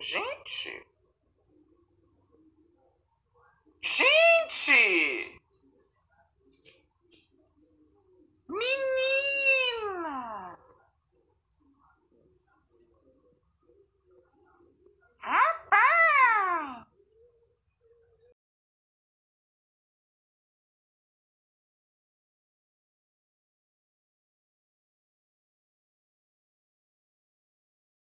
Gente! Gente!